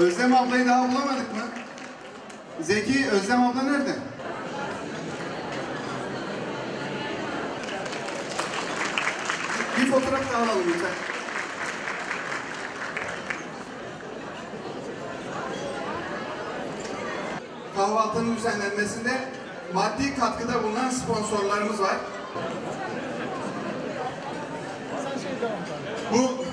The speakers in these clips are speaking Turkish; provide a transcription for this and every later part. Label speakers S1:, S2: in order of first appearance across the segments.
S1: Özlem ablayı daha bulamadık mı? Zeki, Özlem abla nerede? Bir fotoğraf daha alalım lütfen. Kahvaltının düzenlenmesinde maddi katkıda bulunan sponsorlarımız var. Bu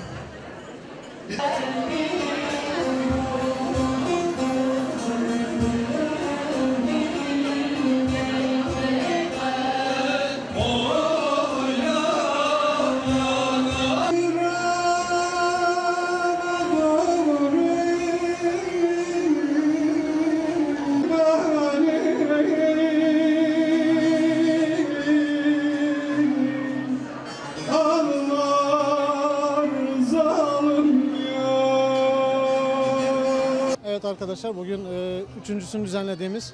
S2: Evet arkadaşlar bugün e, üçüncüsünü düzenlediğimiz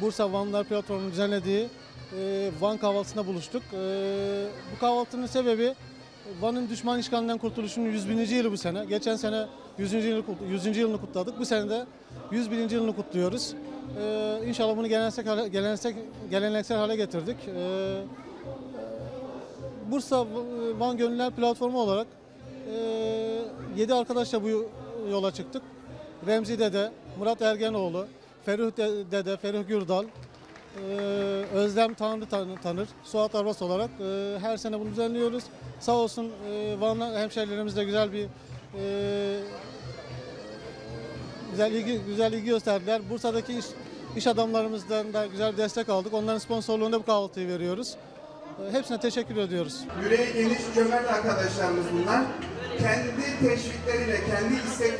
S2: Bursa Vanlar Platformu'nun düzenlediği e, Van kahvaltısında buluştuk. E, bu kahvaltının sebebi Van'ın düşman işgalinden kurtuluşunun 101. yılı bu sene. Geçen sene 100. yılını, kut- 100. yılını kutladık. Bu sene de 101. yılını kutluyoruz. E, inşallah bunu geleneksel, hale- geleneksel, geleneksel hale getirdik. E, Bursa Van Gönüller Platformu olarak 7 arkadaşla bu yola çıktık. Remzi Dede, Murat Ergenoğlu, Ferih De- Dede, Ferih Gürdal, e, Özlem Tanrı Tan- Tanır, Suat Arvas olarak e, her sene bunu düzenliyoruz. Sağ olsun e, Vanlı hemşehrilerimiz de güzel bir e, güzel ilgi güzel ilgi gösterdiler. Bursa'daki iş, iş adamlarımızdan da güzel destek aldık. Onların sponsorluğunda bu kahvaltıyı veriyoruz. E, Hepsine teşekkür ediyoruz.
S1: yüreği geniş cömert arkadaşlarımız bunlar. Kendi teşvikleriyle, kendi istekleri